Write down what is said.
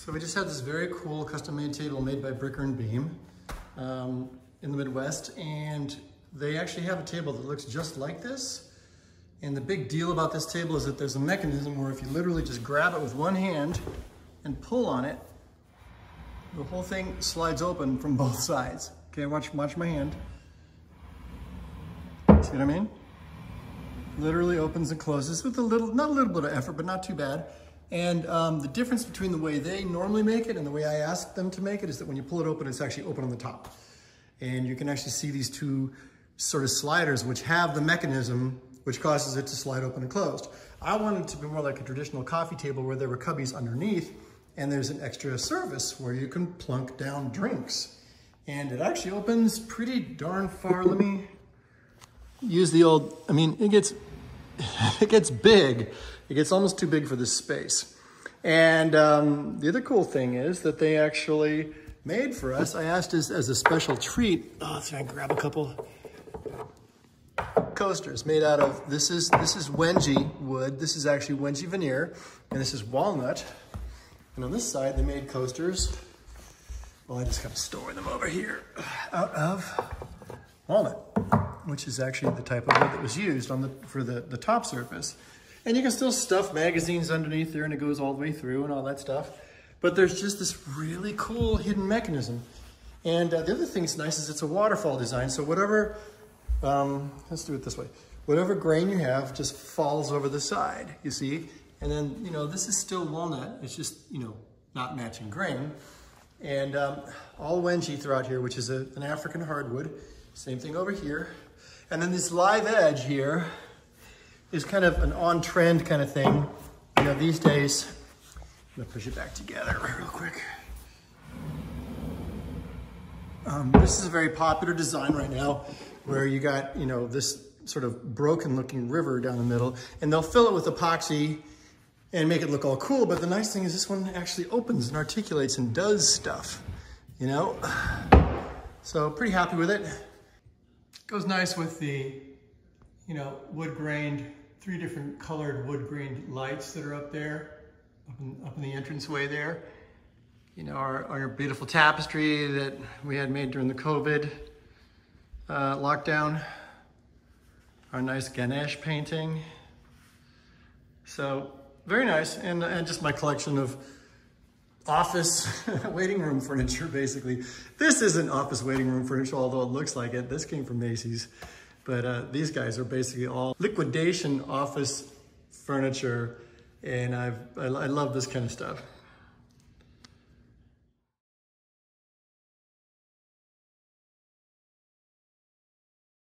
So we just had this very cool custom-made table made by Bricker and Beam um, in the Midwest, and they actually have a table that looks just like this. And the big deal about this table is that there's a mechanism where if you literally just grab it with one hand and pull on it, the whole thing slides open from both sides. Okay, watch, watch my hand. See what I mean? Literally opens and closes with a little, not a little bit of effort, but not too bad. And um, the difference between the way they normally make it and the way I ask them to make it is that when you pull it open, it's actually open on the top. And you can actually see these two sort of sliders which have the mechanism which causes it to slide open and closed. I wanted to be more like a traditional coffee table where there were cubbies underneath and there's an extra service where you can plunk down drinks. And it actually opens pretty darn far. Let me use the old, I mean, it gets, it gets big. It gets almost too big for this space. And um, the other cool thing is that they actually made for us, I asked as, as a special treat, oh, so I can grab a couple coasters made out of, this is, this is Wenge wood. This is actually Wenge veneer, and this is walnut. And on this side, they made coasters. Well, I just got to store them over here out of walnut, which is actually the type of wood that was used on the, for the, the top surface. And you can still stuff magazines underneath there and it goes all the way through and all that stuff. But there's just this really cool hidden mechanism. And uh, the other thing that's nice is it's a waterfall design. So whatever, um, let's do it this way. Whatever grain you have just falls over the side, you see? And then, you know, this is still walnut. It's just, you know, not matching grain. And um, all Wenge throughout here, which is a, an African hardwood. Same thing over here. And then this live edge here is kind of an on-trend kind of thing. You know, these days, I'm gonna push it back together real quick. Um, this is a very popular design right now where you got, you know, this sort of broken looking river down the middle and they'll fill it with epoxy and make it look all cool. But the nice thing is this one actually opens and articulates and does stuff, you know? So pretty happy with it. Goes nice with the, you know, wood grained three different colored wood grained lights that are up there, up in, up in the entranceway there. You know, our, our beautiful tapestry that we had made during the COVID uh, lockdown. Our nice Ganesh painting. So very nice. And, and just my collection of office waiting room furniture, basically. This isn't office waiting room furniture, although it looks like it. This came from Macy's. But uh, these guys are basically all liquidation office furniture. And I've, I, I love this kind of stuff.